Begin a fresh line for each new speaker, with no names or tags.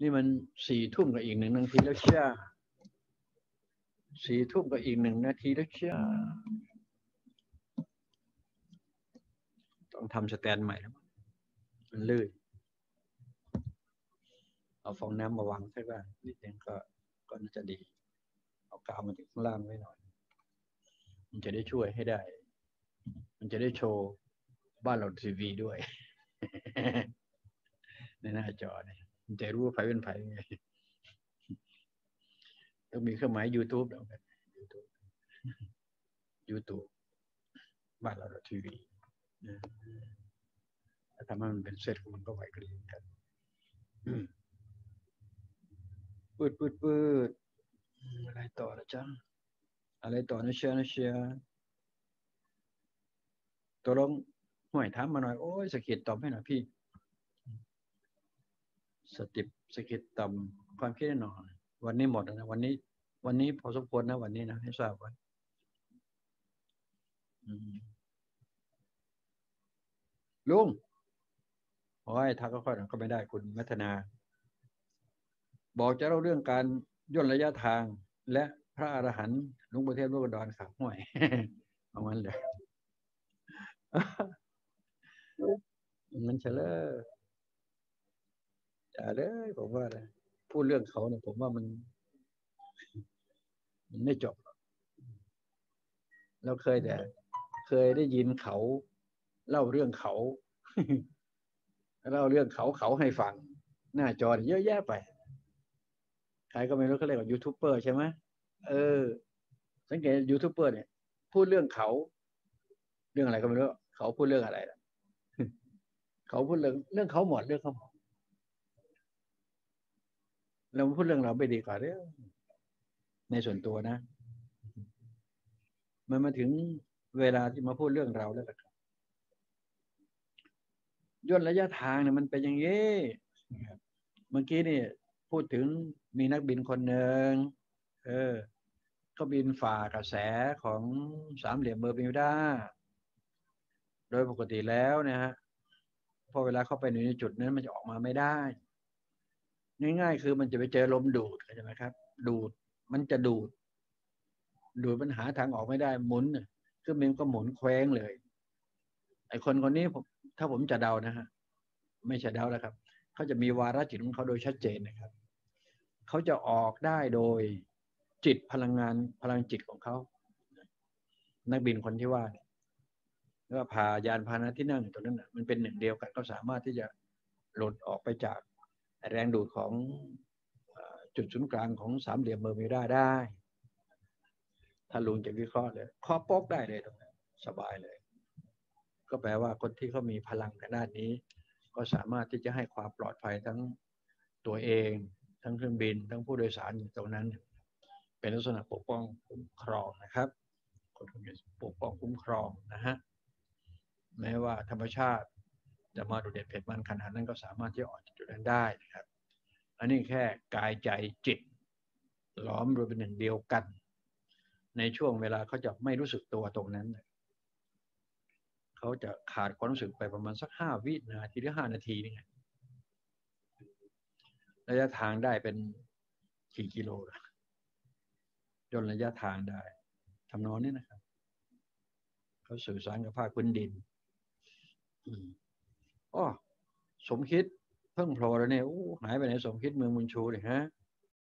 นี่มันสี่ทุ่มกับอีกหนึ่งนาทีแล้วเชียสี่ทุ่มกับอีกหนึ่งนาทีแล้วเชียต้องทำสแตนใหม่แล้วมั้งมันลื่นเอาฟองน้ำมาวางใช่ป่ะนิดนึงก็ก็น่าจะดี เอากาวมาถึงข้างล่างไว้หน่อย มันจะได้ช่วยให้ได้ มันจะได้โชว์บ้านเราทีวีด้วย ในหน้าจอเนี่ย จะรู้ว่าไผเป็นไผไงต้องมีเครื่องหมาย YouTube แล้วกัน YouTube YouTube บ้านเราทีวีนะถ้าทำให้มันเป็นเซตมันก็ไหวกรีนกันปืดปืดปืดอะไรต่อละจ๊ะอะไรต่อนะเชียนะเชียตัวลงห่วยถามมาหน่อย โอ้ยสกิดตอบให้หน่อยพี่ สติปสกิดต่ำความคิดแน่นอนวันนี้หมดแล้วนะวันนี้ วันนี้พอสมควรนะ วันนี้นะให้ทราบไว้ลุงโอ้ยทักก็ค่อยก็ไม่ได้คุณมัฒนา บอกจะเล่าเรื่องการย่นระยะทางและพระอรหันต์ลุงประเทศลูกดอนขับห่วยเอางั้นเลยมันเฉลย อย่าเลยผมว่านะพูดเรื่องเขาเนี่ยผมว่ามันมันไม่จบเราเคยแต่เคยได้ยินเขาเล่าเรื่องเขาเล่าเรื่องเขาเขาให้ฟัง หน้าจอเยอะแยะไปใครก็ไม่รู้เขาเรียกว่ายูทูบเบอร์ใช่ไหมเออ สังเกตยูทูบเบอร์เนี่ย พูดเรื่องเขา เรื่องอะไรก็ไม่รู้เขาพูดเรื่องอะไร เขาพูดเรื่องเรื่องเขาหมดเรื่องเขาหมด เราพูดเรื่องเราไปดีกว่าเรื่องในส่วนตัวนะ มันมาถึงเวลาที่มาพูดเรื่องเราแล้วครับย่นระยะทางเนี่ยมันเป็นอย่างนี้เมื่อกี้นี่พูดถึงมีนักบินคนหนึ่งเออเขาบินฝ่ากระแสของสามเหลี่ยมเบอร์มิวดาโดยปกติแล้วนะฮะพอเวลาเข้าไปในจุดนั้นมันจะออกมาไม่ได้ ง่ายๆ คือมันจะไปเจอลมดูดใช่ไหมครับ ดูดมันจะดูด ดูดมันหาทางออกไม่ได้หมุนคือมันก็หมุนเคว้งเลย ไอ้คนคนนี้ผมถ้าผมจะเดานะฮะไม่ใช่เดาแล้วครับเขาจะมีวาระจิตของเขาโดยชัดเจนนะครับเขาจะออกได้โดยจิตพลังงานพลังจิตของเขานักบินคนที่ว่าเนี่ยว่าพายานพาหนะที่นั่งตัวนั้นมันเป็นหนึ่งเดียวกันก็สามารถที่จะหลุดออกไปจาก แรงดูดของจุดศูนย์กลางของสามเหลี่ยมเบอร์มิวดาได้ถ้าลุงจะวิเคราะห์เลยข้อปกได้เลยตรงนั้นสบายเลย ก็แปลว่าคนที่เขามีพลังในด้านนี้ ก็สามารถที่จะให้ความปลอดภัยทั้งตัวเอง ทั้งเครื่องบิน ทั้งผู้โดยสารอยู่ตรงนั้น เป็นลักษณะปกป้องคุ้มครองนะครับคนที่ปกป้องคุ้มครองนะฮะแม้ว่าธรรมชาติ จะมาดดเด่นเผ็ดมันขนาดนั้นก็สามารถที่จะออกจากจุดนั้นได้นะครับ อันนี้แค่กายใจจิตล้อมรวมเป็นหนึ่งเดียวกัน ในช่วงเวลาเขาจะไม่รู้สึกตัวตรงนั้น เขาจะขาดความรู้สึกไปประมาณสักห้าวินาทีหรือห้านาทีนี่ไงระยะทางได้เป็นกี่กิโลจนระยะทางได้ทำนองนี้นะครับ เขาสื่อสารกับภาคพื้นดินอ๋อ สมคิดเพิ่งโผล่แล้วเนี่ยหายไปไหนสมคิดเมืองมุนชูเลยฮะ